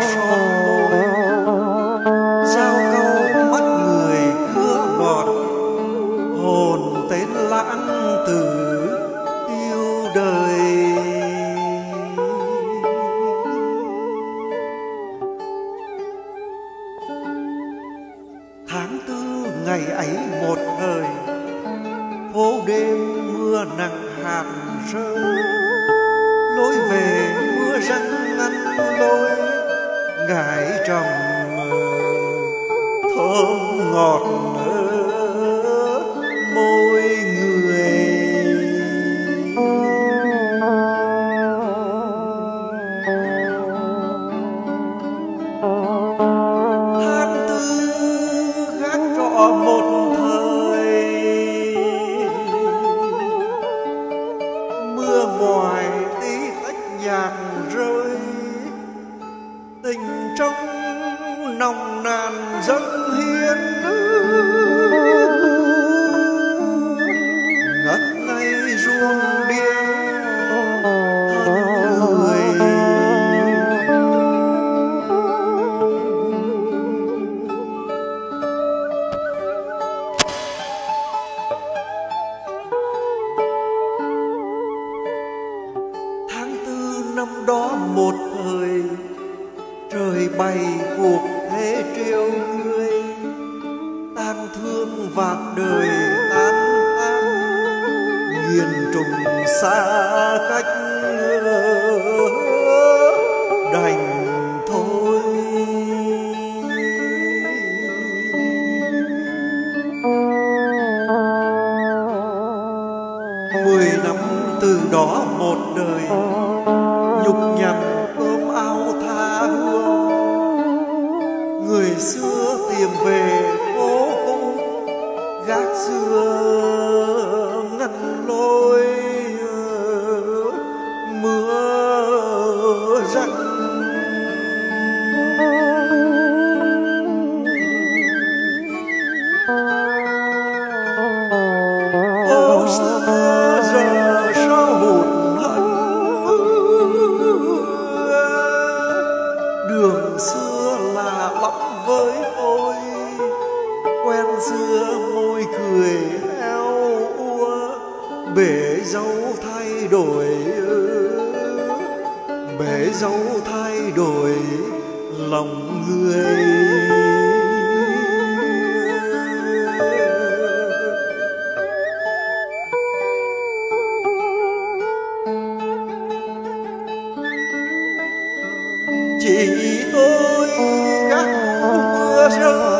son môi. Giao câu mắt người cưa ngọt hồn tên lãng tử yêu đời. Tháng tư ngày ấy một thời, phố đêm mưa nặng hạt rơi. Lối về răng ngăn lối ngải trầm thơm ngọt bày cuộc thế triêu người tang thương vạc đời tan tan nghiền trùng xa cách đành thôi. Mười năm từ đó một đời, nhục nhằn xưa tìm về phố cũ gác xưa ngăn lối mưa răng. Phố xưa xưa môi cười eo ua, bể dấu thay đổi bể dấu thay đổi lòng người. Chỉ tôi gác mưa rơi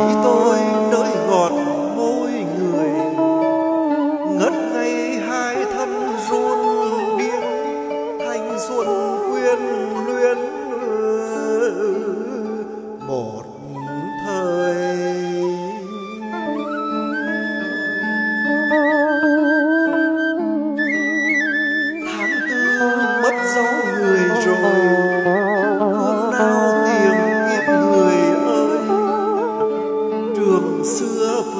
chỉ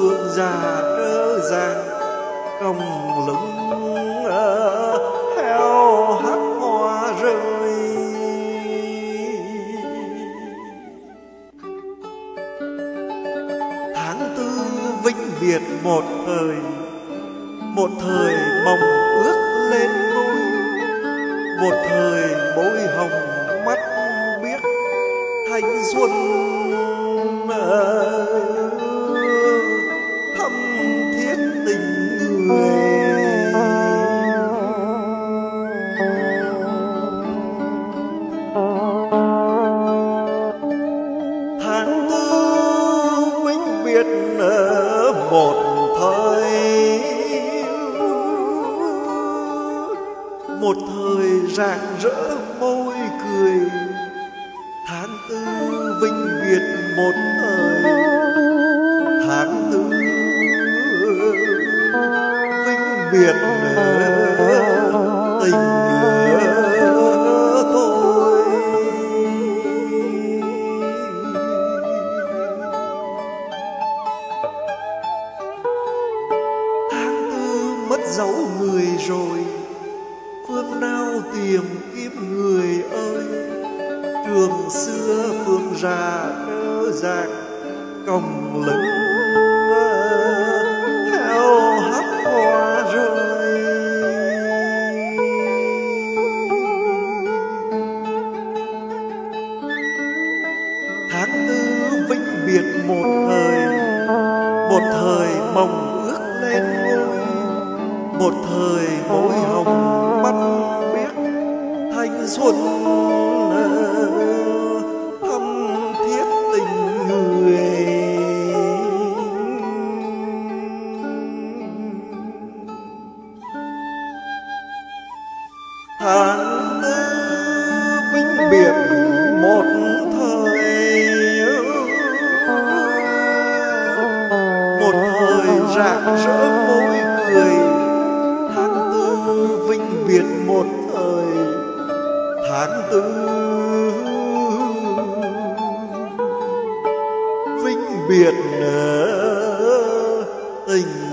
xưa già trơ giang còng lũng ở ờ, heo hắt hoa rơi. Tháng tư vĩnh biệt một thời một thời mong ước lên ngôi một thời bối hồng mắt biếc, thanh xuân ơi tháng tư vĩnh biệt một thời một thời rạng rỡ môi cười tháng tư vinh biệt một thời tháng tư vinh biệt nữa. Dấu người rồi. Phương nào tìm kiếm người ơi. Trường xưa phương già đỡ dạc, còng lưng theo hấp hoa rơi. Tháng tư vĩnh biệt một thời một thời mong một thời môi hồng mắt biết thanh xuân thâm thiết tình người. Tháng tư vĩnh biệt một thời một thời rạng rỡ môi biệt một thời tháng tư. Vĩnh biệt tình